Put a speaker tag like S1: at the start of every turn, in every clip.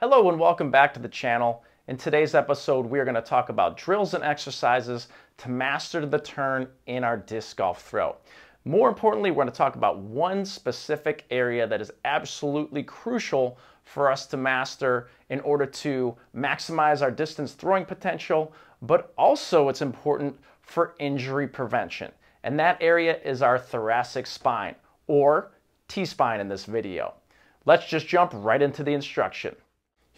S1: Hello and welcome back to the channel. In today's episode, we are going to talk about drills and exercises to master the turn in our disc golf throw. More importantly, we're going to talk about one specific area that is absolutely crucial for us to master in order to maximize our distance throwing potential, but also it's important for injury prevention. And that area is our thoracic spine, or T-spine in this video. Let's just jump right into the instruction.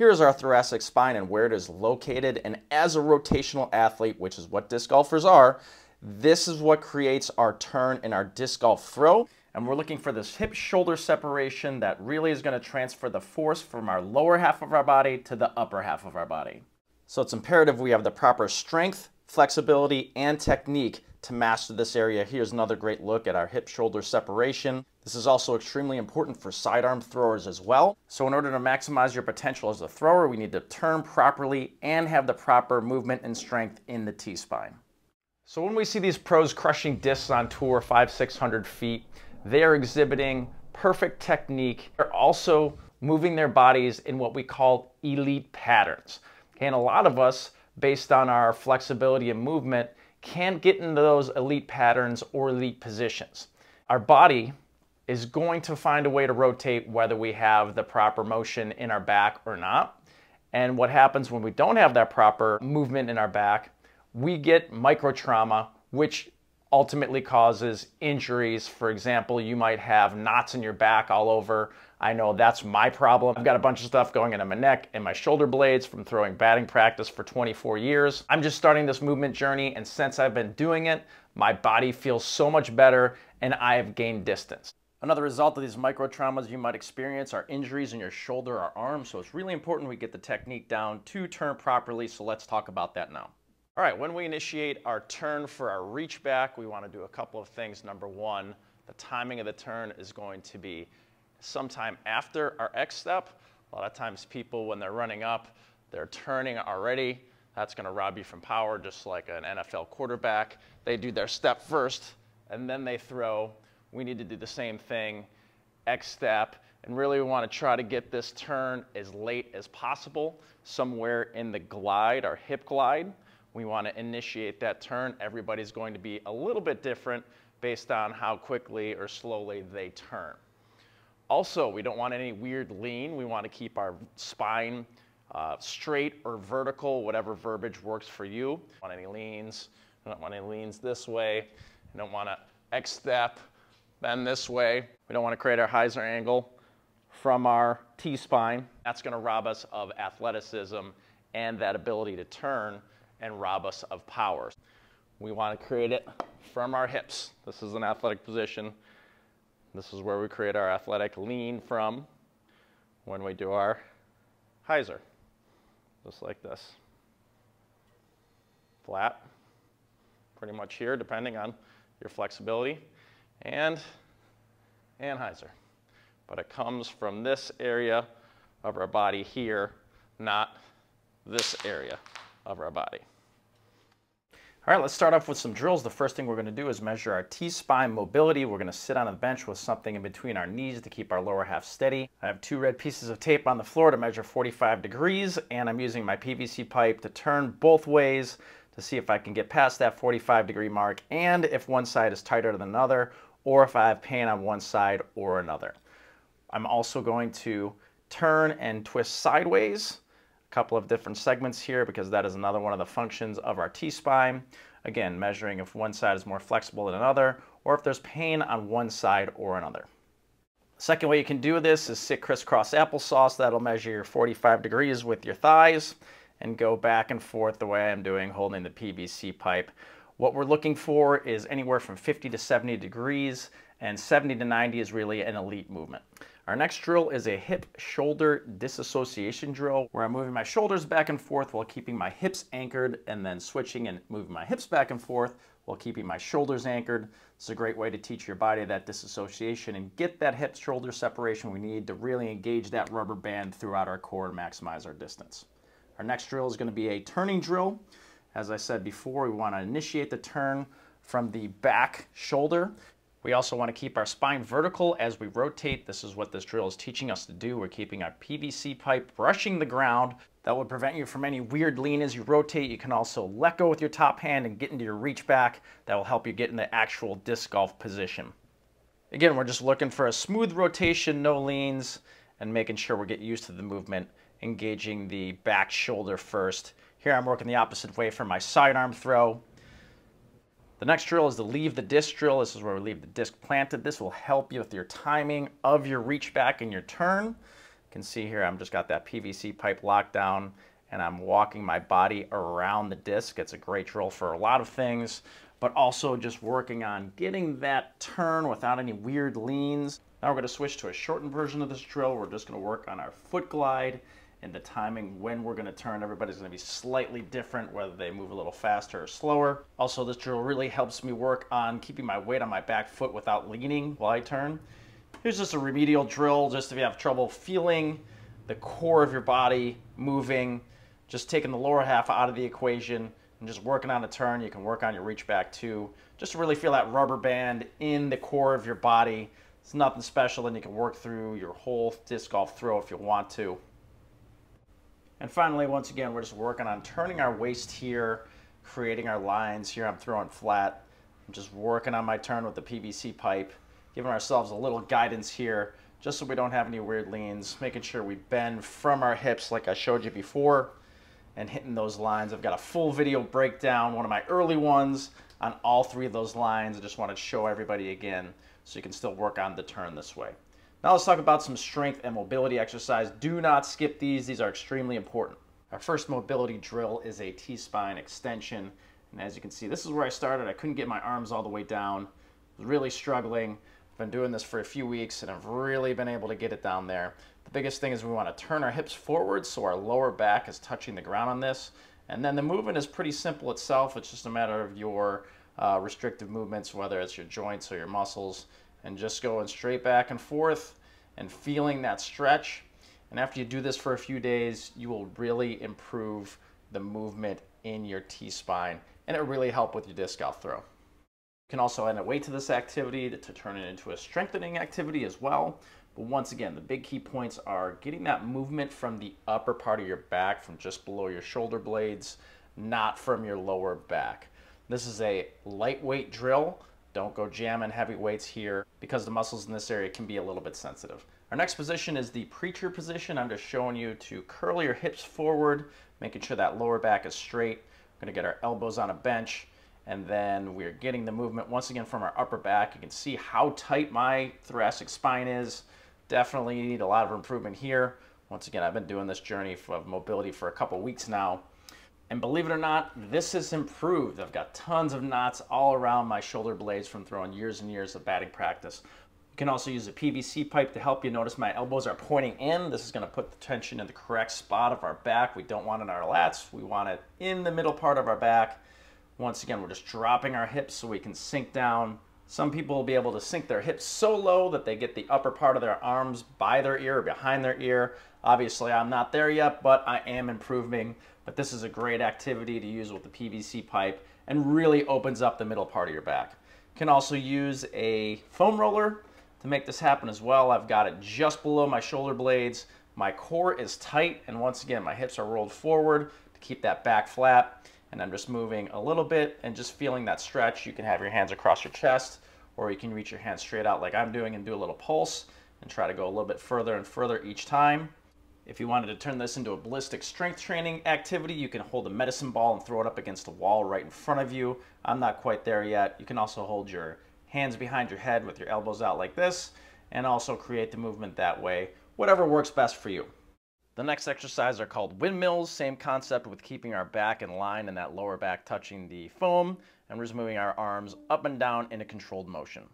S1: Here's our thoracic spine and where it is located. And as a rotational athlete, which is what disc golfers are, this is what creates our turn in our disc golf throw. And we're looking for this hip shoulder separation that really is going to transfer the force from our lower half of our body to the upper half of our body. So it's imperative we have the proper strength, flexibility, and technique to master this area. Here's another great look at our hip shoulder separation. This is also extremely important for sidearm throwers as well. So in order to maximize your potential as a thrower, we need to turn properly and have the proper movement and strength in the T-spine. So when we see these pros crushing discs on tour, five, 600 feet, they are exhibiting perfect technique. They're also moving their bodies in what we call elite patterns. And a lot of us, based on our flexibility and movement, can't get into those elite patterns or elite positions. Our body is going to find a way to rotate whether we have the proper motion in our back or not. And what happens when we don't have that proper movement in our back, we get micro trauma, which ultimately causes injuries. For example, you might have knots in your back all over. I know that's my problem. I've got a bunch of stuff going into my neck and my shoulder blades from throwing batting practice for 24 years. I'm just starting this movement journey, and since I've been doing it, my body feels so much better and I have gained distance. Another result of these micro traumas you might experience are injuries in your shoulder or arm, so it's really important we get the technique down to turn properly, so let's talk about that now. All right, when we initiate our turn for our reach back, we want to do a couple of things. Number one, the timing of the turn is going to be sometime after our X step. A lot of times people, when they're running up, they're turning already. That's going to rob you from power, just like an NFL quarterback. They do their step first, and then they throw. We need to do the same thing, X step, and really we want to try to get this turn as late as possible, somewhere in the glide, our hip glide. We want to initiate that turn. Everybody's going to be a little bit different based on how quickly or slowly they turn. Also, we don't want any weird lean. We want to keep our spine uh, straight or vertical, whatever verbiage works for you. Don't want any leans. We don't want any leans this way. We don't want to X-step, bend this way. We don't want to create our hyzer angle from our T-spine. That's going to rob us of athleticism and that ability to turn and rob us of power. We want to create it from our hips. This is an athletic position. This is where we create our athletic lean from when we do our hyzer, just like this. Flat, pretty much here, depending on your flexibility, and, and hyzer. But it comes from this area of our body here, not this area of our body. All right, let's start off with some drills. The first thing we're gonna do is measure our T-spine mobility. We're gonna sit on a bench with something in between our knees to keep our lower half steady. I have two red pieces of tape on the floor to measure 45 degrees, and I'm using my PVC pipe to turn both ways to see if I can get past that 45 degree mark and if one side is tighter than another, or if I have pain on one side or another. I'm also going to turn and twist sideways couple of different segments here because that is another one of the functions of our T-spine. Again, measuring if one side is more flexible than another or if there's pain on one side or another. Second way you can do this is sit crisscross applesauce. That'll measure your 45 degrees with your thighs and go back and forth the way I'm doing holding the PVC pipe. What we're looking for is anywhere from 50 to 70 degrees and 70 to 90 is really an elite movement. Our next drill is a hip shoulder disassociation drill where I'm moving my shoulders back and forth while keeping my hips anchored and then switching and moving my hips back and forth while keeping my shoulders anchored. It's a great way to teach your body that disassociation and get that hip shoulder separation we need to really engage that rubber band throughout our core and maximize our distance. Our next drill is going to be a turning drill. As I said before, we want to initiate the turn from the back shoulder We also want to keep our spine vertical as we rotate. This is what this drill is teaching us to do. We're keeping our PVC pipe brushing the ground. That will prevent you from any weird lean as you rotate. You can also let go with your top hand and get into your reach back. That will help you get in the actual disc golf position. Again, we're just looking for a smooth rotation, no leans, and making sure we get used to the movement, engaging the back shoulder first. Here I'm working the opposite way for my sidearm throw. The next drill is the leave the disc drill. This is where we leave the disc planted. This will help you with your timing of your reach back and your turn. You can see here I'm just got that PVC pipe locked down and I'm walking my body around the disc. It's a great drill for a lot of things, but also just working on getting that turn without any weird leans. Now we're gonna switch to a shortened version of this drill. We're just gonna work on our foot glide and the timing when we're going to turn. Everybody's going to be slightly different, whether they move a little faster or slower. Also, this drill really helps me work on keeping my weight on my back foot without leaning while I turn. Here's just a remedial drill, just if you have trouble feeling the core of your body moving, just taking the lower half out of the equation and just working on a turn. You can work on your reach back too, just to really feel that rubber band in the core of your body. It's nothing special, and you can work through your whole disc golf throw if you want to. And finally, once again, we're just working on turning our waist here, creating our lines. Here I'm throwing flat. I'm just working on my turn with the PVC pipe, giving ourselves a little guidance here, just so we don't have any weird leans, making sure we bend from our hips like I showed you before, and hitting those lines. I've got a full video breakdown, one of my early ones, on all three of those lines. I just want to show everybody again so you can still work on the turn this way. Now let's talk about some strength and mobility exercise. Do not skip these. These are extremely important. Our first mobility drill is a T-spine extension. And as you can see, this is where I started. I couldn't get my arms all the way down. I was really struggling. I've been doing this for a few weeks and I've really been able to get it down there. The biggest thing is we want to turn our hips forward so our lower back is touching the ground on this. And then the movement is pretty simple itself. It's just a matter of your uh, restrictive movements, whether it's your joints or your muscles and just going straight back and forth and feeling that stretch. And after you do this for a few days, you will really improve the movement in your T-spine and it really help with your disc golf throw. You can also add a weight to this activity to, to turn it into a strengthening activity as well. But once again, the big key points are getting that movement from the upper part of your back, from just below your shoulder blades, not from your lower back. This is a lightweight drill don't go jamming heavy weights here because the muscles in this area can be a little bit sensitive. Our next position is the preacher position. I'm just showing you to curl your hips forward, making sure that lower back is straight. We're gonna get our elbows on a bench and then we're getting the movement once again from our upper back. You can see how tight my thoracic spine is. Definitely need a lot of improvement here. Once again, I've been doing this journey of mobility for a couple weeks now. And believe it or not, this has improved. I've got tons of knots all around my shoulder blades from throwing years and years of batting practice. You can also use a PVC pipe to help you. Notice my elbows are pointing in. This is gonna put the tension in the correct spot of our back. We don't want it in our lats. We want it in the middle part of our back. Once again, we're just dropping our hips so we can sink down. Some people will be able to sink their hips so low that they get the upper part of their arms by their ear or behind their ear. Obviously, I'm not there yet, but I am improving. But this is a great activity to use with the PVC pipe and really opens up the middle part of your back. You can also use a foam roller to make this happen as well. I've got it just below my shoulder blades. My core is tight, and once again, my hips are rolled forward to keep that back flat. And I'm just moving a little bit and just feeling that stretch. You can have your hands across your chest, or you can reach your hands straight out like I'm doing and do a little pulse and try to go a little bit further and further each time. If you wanted to turn this into a ballistic strength training activity, you can hold a medicine ball and throw it up against a wall right in front of you. I'm not quite there yet. You can also hold your hands behind your head with your elbows out like this and also create the movement that way, whatever works best for you. The next exercise are called windmills, same concept with keeping our back in line and that lower back touching the foam, and we're just moving our arms up and down in a controlled motion.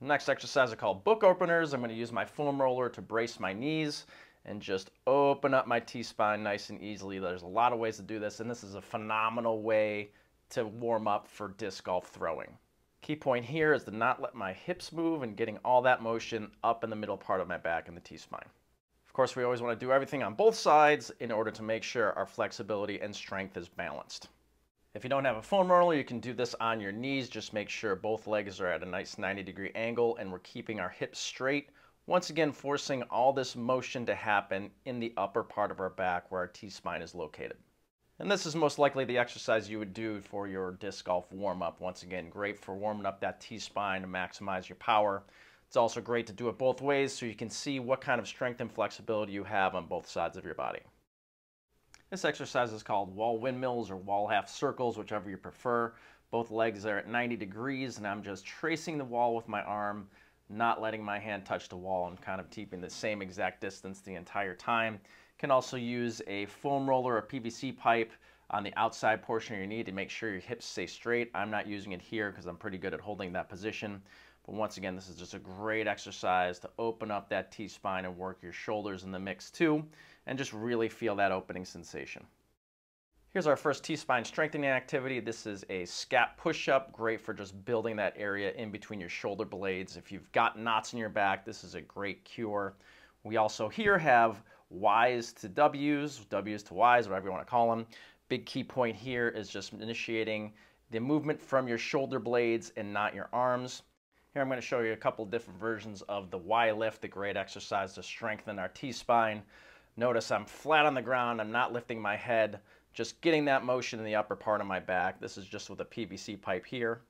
S1: The next exercise are called book openers. I'm going to use my foam roller to brace my knees and just open up my T-spine nice and easily. There's a lot of ways to do this, and this is a phenomenal way to warm up for disc golf throwing. Key point here is to not let my hips move and getting all that motion up in the middle part of my back in the T-spine. Of course, we always want to do everything on both sides in order to make sure our flexibility and strength is balanced. If you don't have a foam roller, you can do this on your knees. Just make sure both legs are at a nice 90 degree angle and we're keeping our hips straight. Once again, forcing all this motion to happen in the upper part of our back where our T-spine is located. And this is most likely the exercise you would do for your disc golf warm-up. Once again, great for warming up that T-spine to maximize your power. It's also great to do it both ways so you can see what kind of strength and flexibility you have on both sides of your body. This exercise is called wall windmills or wall half circles, whichever you prefer. Both legs are at 90 degrees and I'm just tracing the wall with my arm, not letting my hand touch the wall and kind of keeping the same exact distance the entire time. Can also use a foam roller or PVC pipe on the outside portion of your knee to make sure your hips stay straight. I'm not using it here because I'm pretty good at holding that position. But once again, this is just a great exercise to open up that T-spine and work your shoulders in the mix too and just really feel that opening sensation. Here's our first T-spine strengthening activity. This is a scap push-up, great for just building that area in between your shoulder blades. If you've got knots in your back, this is a great cure. We also here have Y's to W's, W's to Y's, whatever you want to call them. Big key point here is just initiating the movement from your shoulder blades and not your arms. Here I'm going to show you a couple different versions of the Y lift, the great exercise to strengthen our T-spine. Notice I'm flat on the ground, I'm not lifting my head, just getting that motion in the upper part of my back. This is just with a PVC pipe here.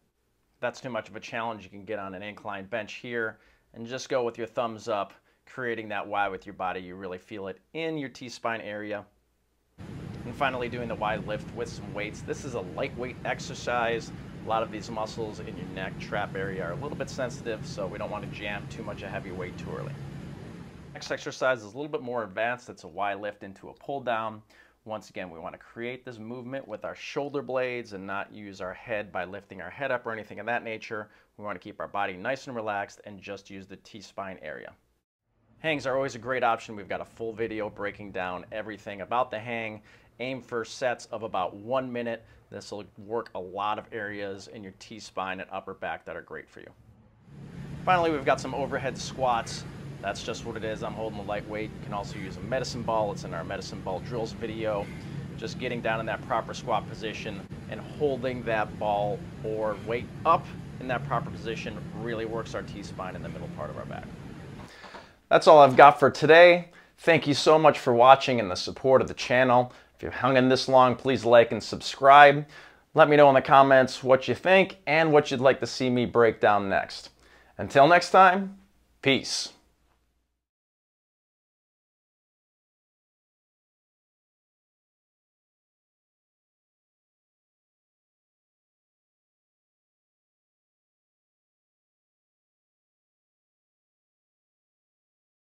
S1: That's too much of a challenge, you can get on an incline bench here and just go with your thumbs up, creating that Y with your body. You really feel it in your T-spine area. And finally doing the Y lift with some weights. This is a lightweight exercise. A lot of these muscles in your neck trap area are a little bit sensitive, so we don't want to jam too much of heavy weight too early. Next exercise is a little bit more advanced. It's a Y lift into a pull down. Once again, we want to create this movement with our shoulder blades and not use our head by lifting our head up or anything of that nature. We want to keep our body nice and relaxed and just use the T-spine area. Hangs are always a great option. We've got a full video breaking down everything about the hang. Aim for sets of about one minute. This will work a lot of areas in your T-spine and upper back that are great for you. Finally, we've got some overhead squats. That's just what it is. I'm holding a lightweight. You can also use a medicine ball. It's in our medicine ball drills video. Just getting down in that proper squat position and holding that ball or weight up in that proper position really works our T-spine in the middle part of our back. That's all I've got for today. Thank you so much for watching and the support of the channel. If you've hung in this long, please like and subscribe. Let me know in the comments what you think and what you'd like to see me break down next. Until next time, peace.